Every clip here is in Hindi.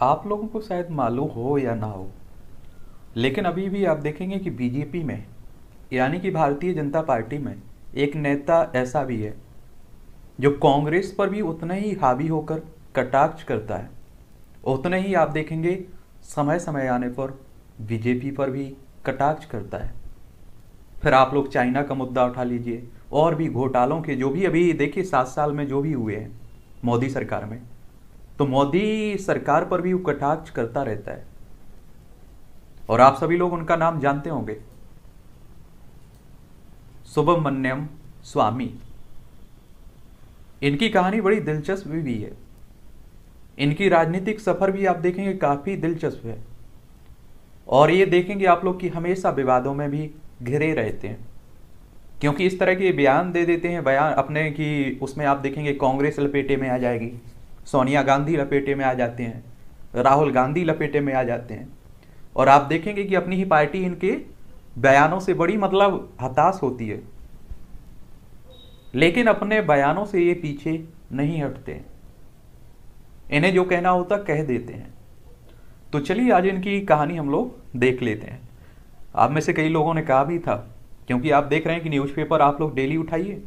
आप लोगों को शायद मालूम हो या ना हो, लेकिन अभी भी आप देखेंगे कि बीजेपी में, यानी कि भारतीय जनता पार्टी में, एक नेता ऐसा भी है, जो कांग्रेस पर भी उतना ही हावी होकर कटाक्ष करता है। उतने ही आप देखेंगे, समय समय आने पर बीजेपी पर भी कटाक्ष करता है। फिर आप लोग चाइना का मुद्दा उठा लीजिए, और भी घोटालों के जो भी अभी, देखिए सात साल में जो भी हुए हैं, मोदी सरकार में तो मोदी सरकार पर भी वो कटाक्ष करता रहता है। और आप सभी लोग उनका नाम जानते होंगे। सुब्रमण्यम स्वामी। इनकी कहानी बड़ी दिलचस्प भी है। इनकी राजनीतिक सफ़र भी आप देखेंगे काफ़ी दिलचस्प है। और ये देखेंगे आप लोग कि हमेशा विवादों में भी घिरे रहते हैं। क्योंकि इस तरह के बयान दे देते हैं, बयान अपने कि उसमें आप देखेंगे कांग्रेस लपेटे में आ जाएगी। सोनिया गांधी लपेटे में आ जाते हैं, राहुल गांधी लपेटे में आ जाते हैं। और आप देखेंगे कि अपनी ही पार्टी इनके बयानों से बड़ी मतलब हताश होती है। लेकिन अपने बयानों से ये पीछे नहीं हटते। इन्हें जो कहना होता कह देते हैं। तो चलिए आज इनकी कहानी हम लोग देख लेते हैं। आप में से कई लोगों ने कहा भी था, क्योंकि आप देख रहे हैं कि न्यूज़पेपर आप लोग डेली उठाइए,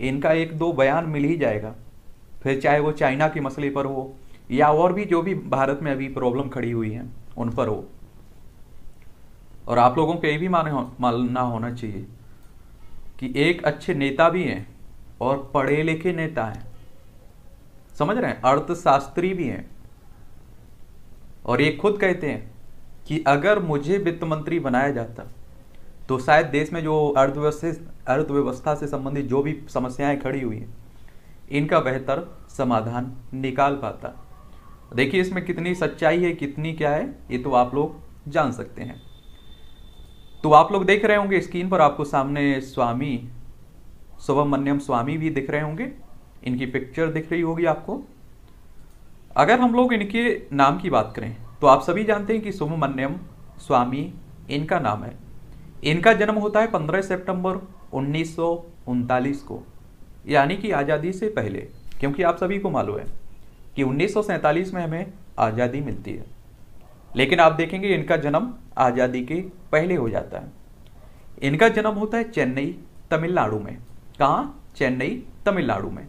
इनका एक दो बयान मिल ही जाएगा। फिर चाहे वो चाइना के मसले पर हो, या और भी जो भी भारत में अभी प्रॉब्लम खड़ी हुई है, उन पर हो। और आप लोगों को ये भी माने मानना होना चाहिए कि एक अच्छे नेता भी हैं और पढ़े लिखे नेता हैं। समझ रहे हैं? अर्थशास्त्री भी हैं। और ये खुद कहते हैं कि अगर मुझे वित्त मंत्री बनाया जाता तो शायद देश में जो अर्थव्यवस्था अर्थव्यवस्था से संबंधित जो भी समस्याएँ खड़ी हुई हैं इनका बेहतर समाधान निकाल पाता। देखिए इसमें कितनी सच्चाई है, कितनी क्या है, ये तो आप लोग जान सकते हैं। तो आप लोग देख रहे होंगे स्क्रीन पर आपको सामने स्वामी सुब्रमण्यम स्वामी भी दिख रहे होंगे। इनकी पिक्चर दिख रही होगी आपको। अगर हम लोग इनके नाम की बात करें तो आप सभी जानते हैं कि सुब्रमण्यम स्वामी इनका नाम है। इनका जन्म होता है 15 सितंबर उन्नीस सौ उनतालीस को। यानी कि आज़ादी से पहले, क्योंकि आप सभी को मालूम है कि उन्नीस सौ सैंतालीस में हमें आज़ादी मिलती है। लेकिन आप देखेंगे इनका जन्म आज़ादी के पहले हो जाता है। इनका जन्म होता है चेन्नई, तमिलनाडु में। कहाँ? चेन्नई, तमिलनाडु में।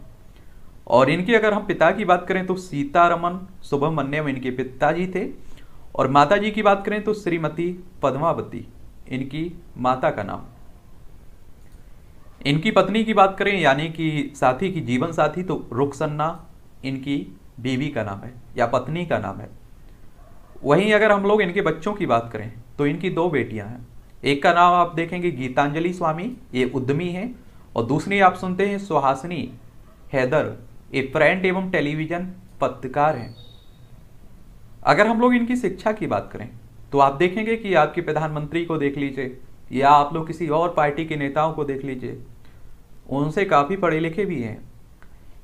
और इनकी अगर हम पिता की बात करें तो सीतारमन सुब्रमण्यम इनके पिताजी थे। और माता जी की बात करें तो श्रीमती पद्मावती, इनकी माता का नाम। इनकी पत्नी की बात करें, यानी कि साथी की जीवन साथी तो रुखसन्ना इनकी बीवी का नाम है, या पत्नी का नाम है। वहीं अगर हम लोग इनके बच्चों की बात करें तो इनकी दो बेटियाँ हैं। एक का नाम आप देखेंगे गीतांजलि स्वामी, ये उद्यमी है, और दूसरी आप सुनते हैं सुहासिनी हैदर, ये प्रिंट एवं टेलीविज़न पत्रकार हैं। अगर हम लोग इनकी शिक्षा की बात करें तो आप देखेंगे कि आपके प्रधानमंत्री को देख लीजिए, या आप लोग किसी और पार्टी के नेताओं को देख लीजिए उनसे काफ़ी पढ़े लिखे भी हैं।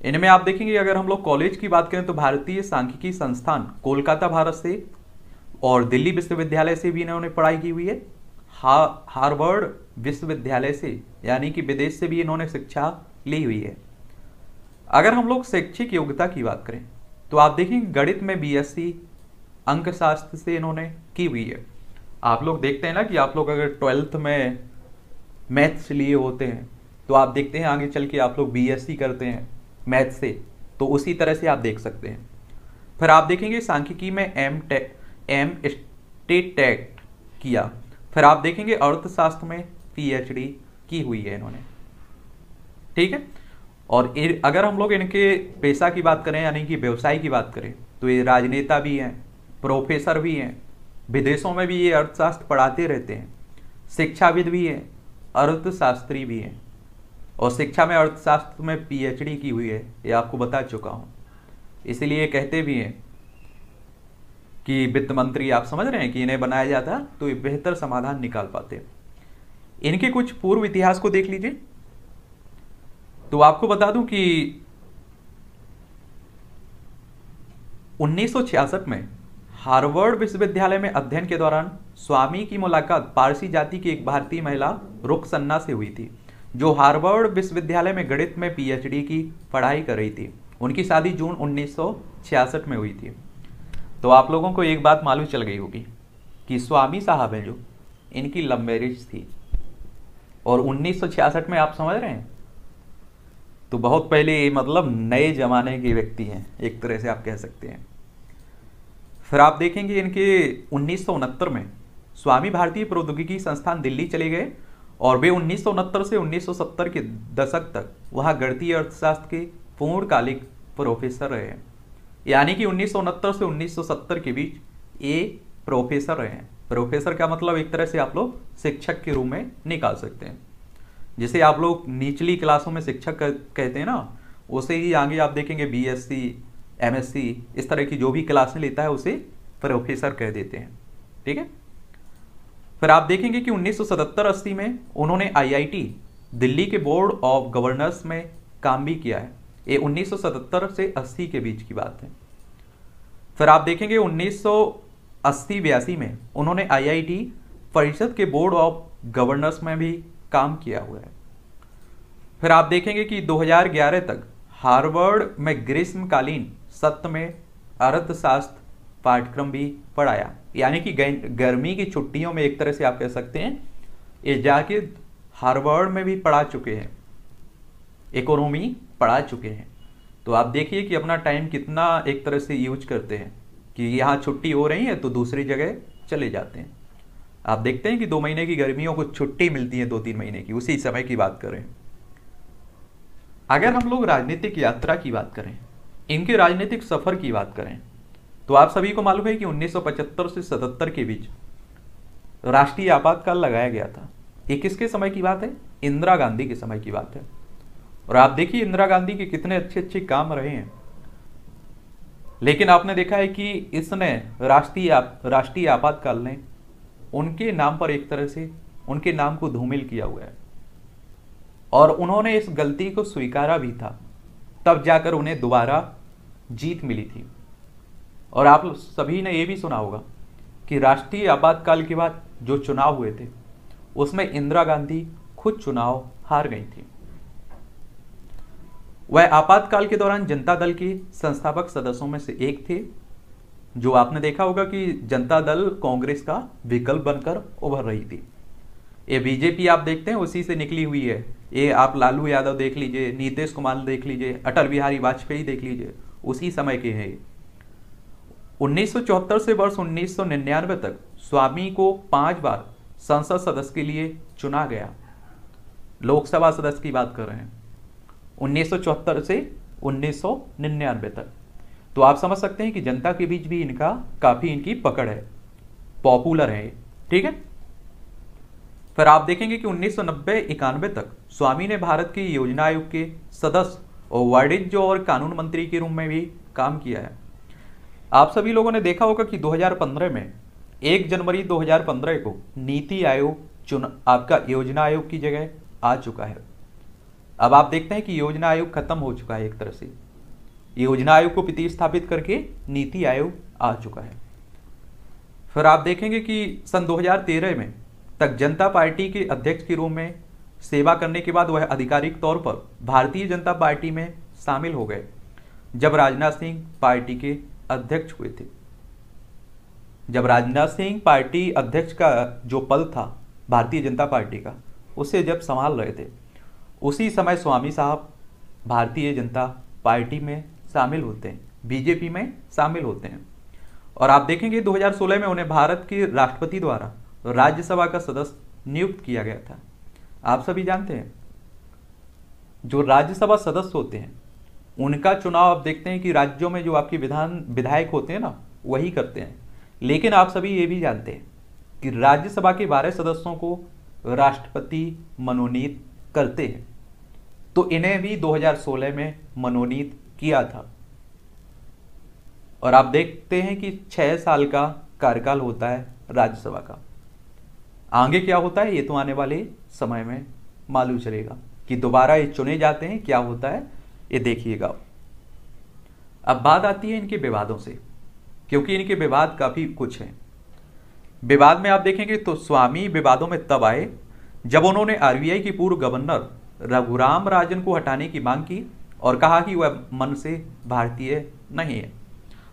इनमें आप देखेंगे अगर हम लोग कॉलेज की बात करें तो भारतीय सांख्यिकी संस्थान कोलकाता भारत से और दिल्ली विश्वविद्यालय से भी इन्होंने पढ़ाई की हुई है। हा, हार्वर्ड विश्वविद्यालय से यानी कि विदेश से भी इन्होंने शिक्षा ली हुई है। अगर हम लोग शैक्षिक योग्यता की बात करें तो आप देखेंगे गणित में बीएससी अंकशास्त्र से इन्होंने की हुई है। आप लोग देखते हैं ना कि आप लोग अगर ट्वेल्थ में मैथ्स लिए होते हैं तो आप देखते हैं आगे चल के आप लोग बीएससी करते हैं मैथ से तो उसी तरह से आप देख सकते हैं। फिर आप देखेंगे सांख्यिकी में एम टे एम स्टेट टेक किया। फिर आप देखेंगे अर्थशास्त्र में पीएचडी की हुई है इन्होंने। ठीक है? और अगर हम लोग इनके पेशा की बात करें, यानी कि व्यवसाय की बात करें तो ये राजनेता भी हैं प्रोफेसर भी हैं, विदेशों में भी ये अर्थशास्त्र पढ़ाते रहते हैं, शिक्षाविद भी हैं, अर्थशास्त्री भी हैं। और शिक्षा में अर्थशास्त्र में पीएचडी की हुई है, ये आपको बता चुका हूँ। इसीलिए कहते भी हैं कि वित्त मंत्री, आप समझ रहे हैं कि इन्हें बनाया जाता तो ये बेहतर समाधान निकाल पाते। इनके कुछ पूर्व इतिहास को देख लीजिए। तो आपको बता दूँ कि 1966 में हार्वर्ड विश्वविद्यालय में अध्ययन के दौरान स्वामी की मुलाकात पारसी जाति की एक भारतीय महिला रुख सन्ना से हुई थी। जो हार्वर्ड विश्वविद्यालय में गणित में पीएचडी की पढ़ाई कर रही थी, उनकी शादी जून 1966 में हुई थी। तो आप लोगों को एक बात मालूम चल गई होगी कि स्वामी साहब है जो, इनकी लव मैरिज थी। और 1966 में आप समझ रहे हैं? तो बहुत पहले मतलब नए जमाने के व्यक्ति हैं, एक तरह से आप कह सकते हैं। फिर आप देखेंगे इनके उन्नीस सौ उनहत्तर में स्वामी भारतीय प्रौद्योगिकी संस्थान दिल्ली चले गए और वे उन्नीस सौ उनहत्तर से 1970 के दशक तक वहाँ गणतीय अर्थशास्त्र के पूर्णकालिक प्रोफेसर रहे हैं। यानी कि उन्नीस से 1970 के बीच ये प्रोफेसर रहे हैं। प्रोफेसर का मतलब एक तरह से आप लोग शिक्षक के रूप में निकाल सकते हैं। जिसे आप लोग निचली क्लासों में शिक्षक कहते हैं ना, उसे ही आगे आप देखेंगे बीएससी एमएससी इस तरह की जो भी क्लासें लेता है उसे प्रोफेसर कह देते हैं। ठीक है? फिर आप देखेंगे कि 1977-80 में उन्होंने आईआईटी दिल्ली के बोर्ड ऑफ़ गवर्नर्स में काम भी किया है। ये 1977 से 80 के बीच की बात है। फिर आप देखेंगे 1980 बयासी में उन्होंने आईआईटी परिषद के बोर्ड ऑफ़ गवर्नर्स में भी काम किया हुआ है। फिर आप देखेंगे कि 2011 तक हार्वर्ड में ग्रीष्मकालीन सत्र में अर्थशास्त्र पाठ्यक्रम भी पढ़ाया। यानी कि गर्मी की छुट्टियों में एक तरह से आप कह सकते हैं, ये जाके हार्वर्ड में भी पढ़ा चुके हैं। इकोनॉमी पढ़ा चुके हैं। तो आप देखिए कि अपना टाइम कितना एक तरह से यूज़ करते हैं कि यहाँ छुट्टी हो रही है तो दूसरी जगह चले जाते हैं। आप देखते हैं कि दो महीने की गर्मियों को छुट्टी मिलती है दो तीन महीने की। उसी समय की बात करें। अगर हम लोग राजनीतिक यात्रा की बात करें, इनके राजनीतिक सफ़र की बात करें तो आप सभी को मालूम है कि 1975 से 77 के बीच राष्ट्रीय आपातकाल लगाया गया था। ये किसके समय की बात है? इंदिरा गांधी के समय की बात है। और आप देखिए इंदिरा गांधी के कितने अच्छे अच्छे काम रहे हैं। लेकिन आपने देखा है कि इसने राष्ट्रीय राष्ट्रीय आपातकाल ने उनके नाम पर एक तरह से उनके नाम को धूमिल किया हुआ है। और उन्होंने इस गलती को स्वीकारा भी था। तब जाकर उन्हें दोबारा जीत मिली थी। और आप सभी ने यह भी सुना होगा कि राष्ट्रीय आपातकाल के बाद जो चुनाव हुए थे, उसमें इंदिरा गांधी खुद चुनाव हार गई थी। वह आपातकाल के दौरान जनता दल के संस्थापक सदस्यों में से एक थे, जो आपने देखा होगा कि जनता दल कांग्रेस का विकल्प बनकर उभर रही थी। ये बीजेपी आप देखते हैं, उसी से निकली हुई है। ये आप लालू यादव देख लीजिए, नीतीश कुमार देख लीजिए, अटल बिहारी वाजपेयी देख लीजिए, उसी समय के हैं उन्नीस सौ चौहत्तर से वर्ष 1999 तक स्वामी को पाँच बार संसद सदस्य के लिए चुना गया। लोकसभा सदस्य की बात कर रहे हैं। उन्नीस सौ चौहत्तर से उन्नीस सौ निन्यानबे तक। तो आप समझ सकते हैं कि जनता के बीच भी इनका काफ़ी इनकी पकड़ है। पॉपुलर है, ठीक है? फिर आप देखेंगे कि 1990 इक्यानवे तक स्वामी ने भारत की योजना आयोग के सदस्य और वाणिज्य और कानून मंत्री के रूप में भी काम किया है। आप सभी लोगों ने देखा होगा कि 2015 में 1 जनवरी 2015 को नीति आयोग, चुन, आपका योजना आयोग की जगह आ चुका है। अब आप देखते हैं कि योजना आयोग खत्म हो चुका है एक तरह से। योजना आयोग को प्रतिस्थापित करके नीति आयोग आ चुका है। फिर आप देखेंगे कि सन 2013 में तक जनता पार्टी के अध्यक्ष के रूप में सेवा करने के बाद वह आधिकारिक तौर पर भारतीय जनता पार्टी में शामिल हो गए, जब राजनाथ सिंह पार्टी के अध्यक्ष हुए थे। जब राजनाथ सिंह पार्टी अध्यक्ष का जो पद था, भारतीय जनता पार्टी का, उसे जब संभाल रहे थे, उसी समय स्वामी साहब भारतीय जनता पार्टी में शामिल होते हैं, बीजेपी में शामिल होते हैं। और आप देखेंगे 2016 में उन्हें भारत के राष्ट्रपति द्वारा राज्यसभा का सदस्य नियुक्त किया गया था। आप सभी जानते हैं, जो राज्यसभा सदस्य होते हैं उनका चुनाव आप देखते हैं कि राज्यों में जो आपके विधान, विधायक होते हैं ना, वही करते हैं। लेकिन आप सभी ये भी जानते हैं कि राज्यसभा के बारह सदस्यों को राष्ट्रपति मनोनीत करते हैं। तो इन्हें भी 2016 में मनोनीत किया था। और आप देखते हैं कि छह साल का कार्यकाल होता है राज्यसभा का। आगे क्या होता है, ये तो आने वाले समय में मालूम चलेगा कि दोबारा ये चुने जाते हैं, क्या होता है? ये देखिएगा। अब बात आती है इनके विवादों से, क्योंकि इनके विवाद काफ़ी कुछ हैं। विवाद में आप देखेंगे तो स्वामी विवादों में तब आए, जब उन्होंने आरबीआई की पूर्व गवर्नर रघुराम राजन को हटाने की मांग की और कहा कि वह मन से भारतीय नहीं है।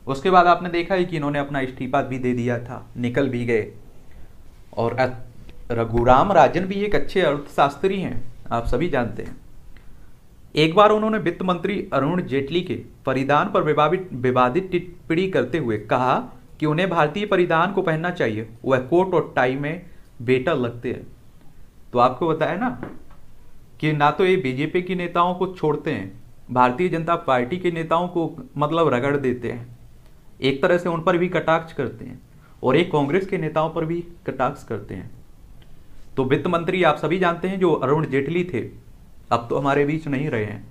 उसके बाद आपने देखा है कि इन्होंने अपना इस्तीफा भी दे दिया था, निकल भी गए। और रघुराम राजन भी एक अच्छे अर्थशास्त्री हैं, आप सभी जानते हैं। एक बार उन्होंने वित्त मंत्री अरुण जेटली के परिधान पर विवादित टिप्पणी करते हुए कहा कि उन्हें भारतीय परिधान को पहनना चाहिए। वह कोट और टाई में बेटर लगते हैं। तो आपको बताया ना कि ना तो ये बीजेपी के नेताओं को छोड़ते हैं, भारतीय जनता पार्टी के नेताओं को मतलब रगड़ देते हैं। एक तरह से उन पर भी कटाक्ष करते हैं और एक कांग्रेस के नेताओं पर भी कटाक्ष करते हैं। तो वित्त मंत्री आप सभी जानते हैं जो अरुण जेटली थे अब तो हमारे बीच नहीं रहे हैं।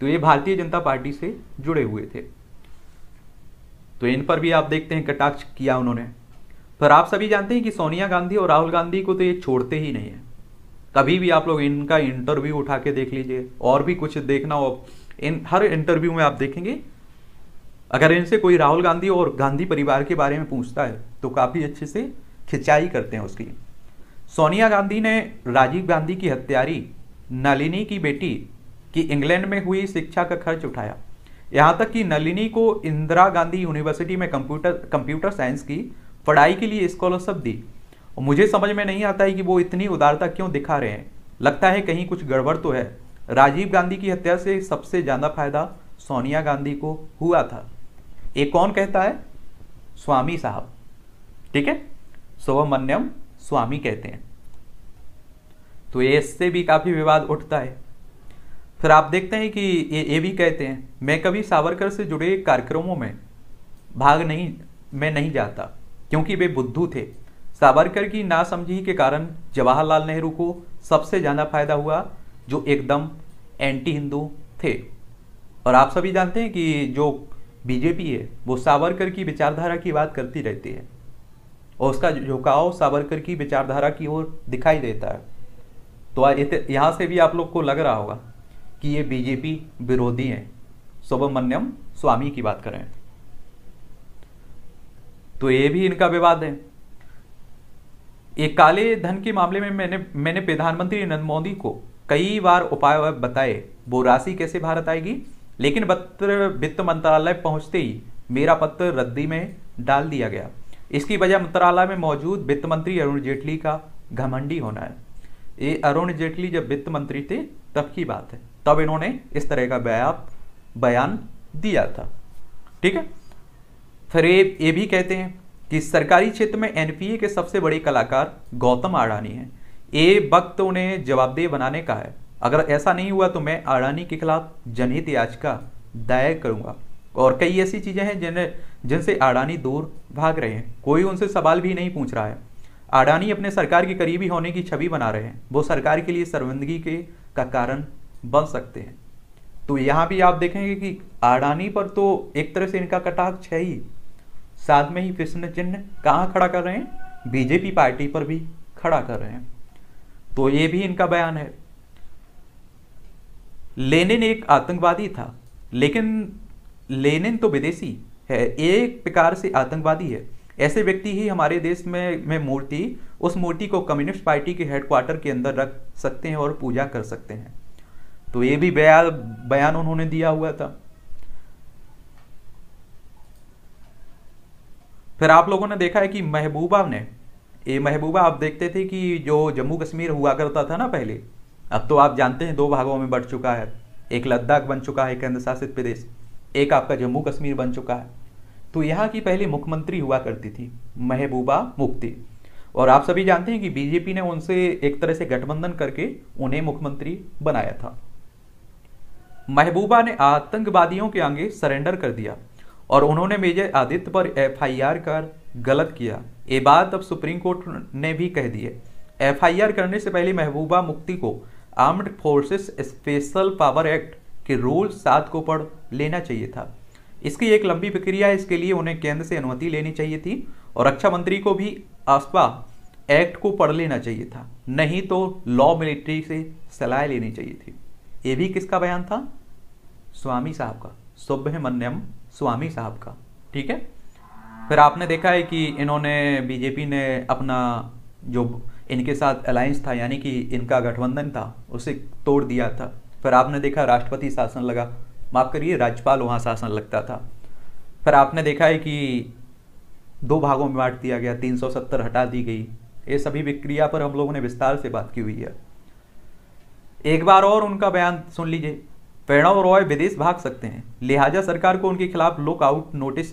तो ये भारतीय जनता पार्टी से जुड़े हुए थे। तो इन पर भी आप देखते हैं कटाक्ष किया उन्होंने। पर आप सभी जानते हैं कि सोनिया गांधी और राहुल गांधी को तो ये छोड़ते ही नहीं है। कभी भी आप लोग इनका इंटरव्यू उठा के देख लीजिए, और भी कुछ देखना हो, इन हर इंटरव्यू में आप देखेंगे, अगर इनसे कोई राहुल गांधी और गांधी परिवार के बारे में पूछता है तो काफ़ी अच्छे से खिंचाई करते हैं उसकी। सोनिया गांधी ने राजीव गांधी की हत्यारी नलिनी की बेटी की इंग्लैंड में हुई शिक्षा का खर्च उठाया। यहाँ तक कि नलिनी को इंदिरा गांधी यूनिवर्सिटी में कंप्यूटर कंप्यूटर साइंस की पढ़ाई के लिए स्कॉलरशिप दी। और मुझे समझ में नहीं आता है कि वो इतनी उदारता क्यों दिखा रहे हैं। लगता है कहीं कुछ गड़बड़ तो है। राजीव गांधी की हत्या से सबसे ज़्यादा फ़ायदा सोनिया गांधी को हुआ था। एक कौन कहता है? स्वामी साहब। ठीक है? सुब्रमण्यम स्वामी कहते हैं। तो इससे भी काफ़ी विवाद उठता है। फिर आप देखते हैं कि ये ये भी कहते हैं, मैं कभी सावरकर से जुड़े कार्यक्रमों में भाग नहीं, मैं नहीं जाता, क्योंकि वे बुद्धू थे। सावरकर की नासमझी के कारण जवाहरलाल नेहरू को सबसे ज़्यादा फ़ायदा हुआ, जो एकदम एंटी हिंदू थे। और आप सभी जानते हैं कि जो बीजेपी है, वो सावरकर की विचारधारा की बात करती रहती है। और उसका झुकाव सावरकर की विचारधारा की ओर दिखाई देता है। तो यहाँ से भी आप लोग को लग रहा होगा कि ये बीजेपी विरोधी हैं। सुब्रमण्यम स्वामी की बात करें। तो ये भी इनका विवाद है। एक काले धन के मामले में मैंने मैंने प्रधानमंत्री नरेंद्र मोदी को कई बार उपाय बताए, वो राशि कैसे भारत आएगी? लेकिन पत्र, वित्त मंत्रालय पहुँचते ही मेरा पत्र रद्दी में डाल दिया गया। इसकी वजह मंत्रालय में मौजूद वित्त मंत्री अरुण जेटली का घमंडी होना है। ये अरुण जेटली जब वित्त मंत्री थे, तब की बात है। तब इन्होंने इस तरह का बयान बयान दिया था। ठीक है? फिर ये ये भी कहते हैं कि सरकारी क्षेत्र में एनपीए के सबसे बड़े कलाकार गौतम आडानी हैं। ये वक्त उन्हें जवाबदेह बनाने का है। अगर ऐसा नहीं हुआ तो मैं अडानी के खिलाफ जनहित याचिका दायर करूँगा। और कई ऐसी चीज़ें हैं जिन्हें, जिनसे अडानी दूर भाग रहे हैं। कोई उनसे सवाल भी नहीं पूछ रहा है। अडानी अपने सरकार के करीबी होने की छवि बना रहे हैं। वो सरकार के लिए शर्मिंदगी के का कारण बन सकते हैं। तो यहाँ भी आप देखेंगे कि अडानी पर तो एक तरह से इनका कटाक्ष है ही। साथ में ही प्रश्न चिन्ह कहाँ खड़ा कर रहे हैं? बीजेपी पार्टी पर भी खड़ा कर रहे हैं। तो ये भी इनका बयान है। लेनिन एक आतंकवादी था, लेकिन लेनिन तो विदेशी है। एक प्रकार से आतंकवादी है। ऐसे व्यक्ति ही हमारे देश में में मूर्ति, उस मूर्ति को कम्युनिस्ट पार्टी के हेडक्वार्टर के अंदर रख सकते हैं और पूजा कर सकते हैं। तो ये भी बयान बयान उन्होंने दिया हुआ था। फिर आप लोगों ने देखा है कि महबूबा ने, ये महबूबा आप देखते थे कि जो जम्मू कश्मीर हुआ करता था ना पहले, अब तो आप जानते हैं दो भागों में बढ़ चुका है। एक लद्दाख बन चुका है केंद्र शासित प्रदेश। एक आपका जम्मू कश्मीर बन चुका है। तो यहाँ की पहले मुख्यमंत्री हुआ करती थी, महबूबा मुफ्ती। और आप सभी जानते हैं कि बीजेपी ने उनसे एक तरह से गठबंधन करके उन्हें मुख्यमंत्री बनाया था। महबूबा ने आतंकवादियों के आगे सरेंडर कर दिया और उन्होंने मेजर आदित्य पर एफआईआर कर गलत किया। ये बात अब सुप्रीम कोर्ट ने भी कह दी है। एफआईआर करने से पहले महबूबा मुफ्ती को armed forces special power act के रूल सात को पढ़ लेना चाहिए था। इसकी एक लंबी प्रक्रिया है, इसके लिए उन्हें केंद्र से अनुमति लेनी चाहिए थी और रक्षा मंत्री को भी आसपा एक्ट को पढ़ लेना चाहिए था, नहीं तो लॉ मिलिट्री से सलाह लेनी चाहिए थी। ये भी किसका बयान था? स्वामी साहब का सुब्रमण्यम स्वामी साहब का, ठीक है? फिर आपने देखा है कि इन्होंने, बीजेपी ने अपना जो इनके साथ अलायंस था, यानी कि इनका गठबंधन था, उसे तोड़ दिया था। फिर आपने देखा राष्ट्रपति शासन लगा माफ़ करिए, राज्यपाल वहाँ शासन लगता था। फिर आपने देखा है कि दो भागों में बांट दिया गया 370 हटा दी गई। ये सभी विक्रिया पर हम लोगों ने विस्तार से बात की हुई है। एक बार और उनका बयान सुन लीजिए। प्रणव रॉय विदेश भाग सकते हैं। लिहाजा सरकार को उनके खिलाफ लुक आउट नोटिस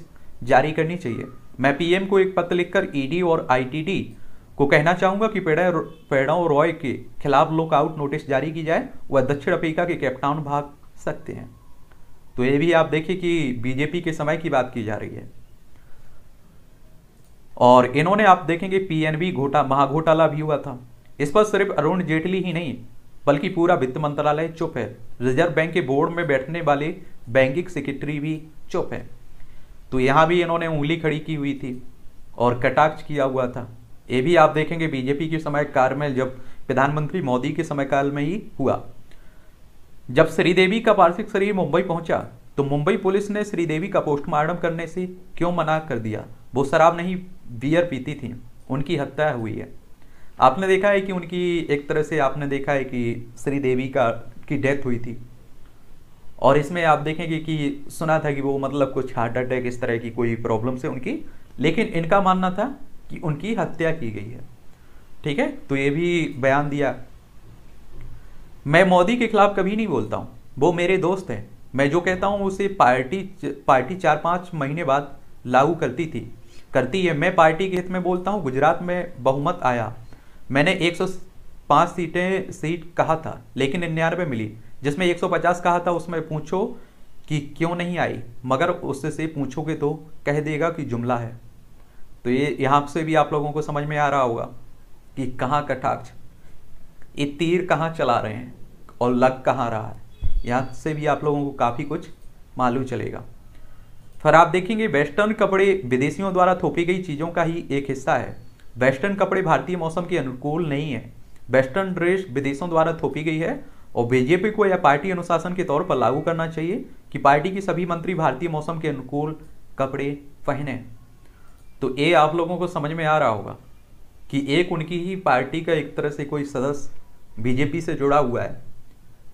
जारी करनी चाहिए। मैं पीएम को एक पत्र लिखकर ईडी और आईटीडी को कहना चाहूँगा कि प्रणव रॉय के खिलाफ लुक आउट नोटिस जारी की जाए। वह दक्षिण अफ्रीका के कैप्टाउन भाग सकते हैं। तो ये भी आप देखिए कि बीजेपी के समय की बात की जा रही है। और इन्होंने आप देखेंगे पीएनबी घोटा, महाघोटाला भी हुआ था। इस पर सिर्फ़ अरुण जेटली ही नहीं, बल्कि पूरा वित्त मंत्रालय चुप है। रिज़र्व बैंक के बोर्ड में बैठने वाले बैंकिंग सेक्रेटरी भी चुप है। तो यहाँ भी इन्होंने उंगली खड़ी की हुई थी और कटाक्ष किया हुआ था। ये भी आप देखेंगे बीजेपी के समय काल में जब प्रधानमंत्री मोदी के समय काल में ही हुआ। जब श्रीदेवी का पार्थिव शरीर मुंबई पहुँचा तो मुंबई पुलिस ने श्रीदेवी का पोस्टमार्टम करने से क्यों मना कर दिया? वो शराब नहीं बियर पीती थी। उनकी हत्या हुई है। आपने देखा है कि उनकी एक तरह से आपने देखा है कि श्रीदेवी का, की डेथ हुई थी। और इसमें आप देखेंगे कि सुना था कि वो मतलब कुछ हार्ट अटैक इस तरह की कोई प्रॉब्लम से उनकी, लेकिन इनका मानना था कि उनकी हत्या की गई है। ठीक है? तो ये भी बयान दिया। मैं मोदी के खिलाफ कभी नहीं बोलता हूँ। वो मेरे दोस्त हैं। मैं जो कहता हूँ उसे पार्टी पार्टी चार पाँच महीने बाद लागू करती थी। करती है। मैं पार्टी के हित में बोलता हूँ। गुजरात में बहुमत आया। मैंने 105 सीटें, सीट कहा था, लेकिन निन्यानवे मिली, जिसमें 150 कहा था, उसमें पूछो कि क्यों नहीं आई। मगर उससे पूछोगे तो कह देगा कि जुमला है। तो ये, यहाँ से भी आप लोगों को समझ में आ रहा होगा कि कहाँ कटाक्ष, ये तीर कहाँ चला रहे हैं। और लग कहाँ रहा है? यहाँ से भी आप लोगों को काफ़ी कुछ मालूम चलेगा। फिर आप देखेंगे, वेस्टर्न कपड़े विदेशियों द्वारा थोपी गई चीज़ों का ही एक हिस्सा है। वेस्टर्न कपड़े भारतीय मौसम के अनुकूल नहीं है। वेस्टर्न ड्रेस विदेशों द्वारा थोपी गई है और बीजेपी को यह पार्टी अनुशासन के तौर पर लागू करना चाहिए कि पार्टी के सभी मंत्री भारतीय मौसम के अनुकूल कपड़े पहने। तो ये आप लोगों को समझ में आ रहा होगा कि एक उनकी ही पार्टी का एक तरह से कोई सदस्य बीजेपी से जुड़ा हुआ है।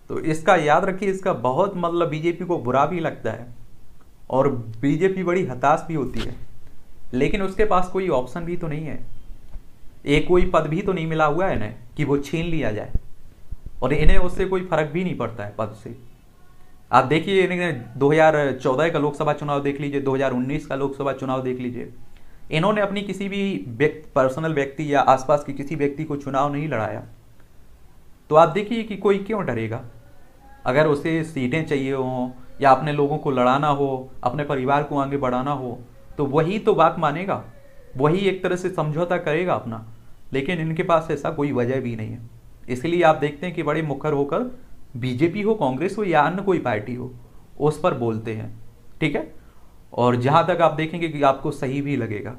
तो इसका याद रखिए, इसका बहुत मतलब बीजेपी को बुरा भी लगता है और बीजेपी बड़ी हताश भी होती है। लेकिन उसके पास कोई ऑप्शन भी तो नहीं है। एक कोई पद भी तो नहीं मिला हुआ है ना, कि वो छीन लिया जाए। और इन्हें उससे कोई फ़र्क भी नहीं पड़ता है पद से। आप देखिए 2014 का लोकसभा चुनाव देख लीजिए 2019 का लोकसभा चुनाव देख लीजिए। इन्होंने अपनी किसी भी व्यक्ति, पर्सनल व्यक्ति या आसपास के किसी व्यक्ति को चुनाव नहीं लड़ाया। तो आप देखिए कि कोई क्यों डरेगा? अगर उसे सीटें चाहिए हों, या अपने लोगों को लड़ाना हो, अपने परिवार को आगे बढ़ाना हो तो वही तो बात मानेगा। वही एक तरह से समझौता करेगा अपना। लेकिन इनके पास ऐसा कोई वजह भी नहीं है। इसलिए आप देखते हैं कि बड़े मुखर होकर बीजेपी हो, कांग्रेस हो, या अन्य कोई पार्टी हो, उस पर बोलते हैं। ठीक है? और जहाँ तक आप देखेंगे कि आपको सही भी लगेगा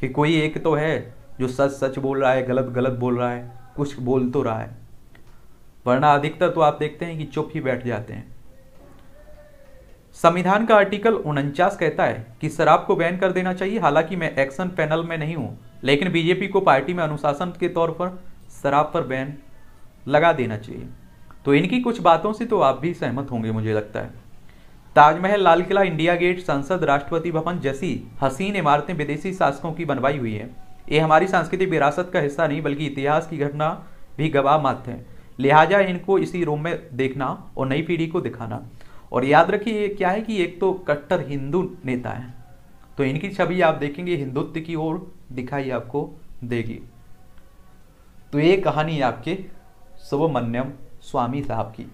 कि कोई एक तो है जो सच सच बोल रहा है, गलत गलत बोल रहा है, कुछ बोल तो रहा है। वरना अधिकतर तो आप देखते हैं कि चुप ही बैठ जाते हैं। संविधान का आर्टिकल उनचास कहता है कि शराब को बैन कर देना चाहिए, हालाँकि मैं एक्शन पैनल में नहीं हूँ, लेकिन बीजेपी को पार्टी में अनुशासन के तौर पर शराब पर बैन लगा देना चाहिए। तो इनकी कुछ बातों से तो आप भी सहमत होंगे, मुझे लगता है। ताजमहल, लाल किला, इंडिया गेट, संसद, राष्ट्रपति भवन जैसी हसीन इमारतें विदेशी शासकों की बनवाई हुई है। ये हमारी सांस्कृतिक विरासत का हिस्सा नहीं, बल्कि इतिहास की घटना भी गवाह मात्र है। लिहाजा इनको इसी रूम में देखना और नई पीढ़ी को दिखाना। और याद रखिए क्या है कि एक तो कट्टर हिंदू नेता है। तो इनकी छवि आप देखेंगे, हिंदुत्व की ओर दिखाई आपको देगी। तो ये कहानी है आपके सुब्रमण्यम स्वामी साहब की।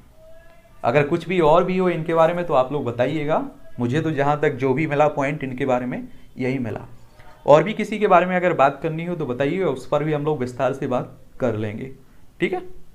अगर कुछ भी और भी हो इनके बारे में तो आप लोग बताइएगा। मुझे तो जहाँ तक जो भी मिला पॉइंट, इनके बारे में यही मिला। और भी किसी के बारे में अगर बात करनी हो तो बताइए, उस पर भी हम लोग विस्तार से बात कर लेंगे। ठीक है?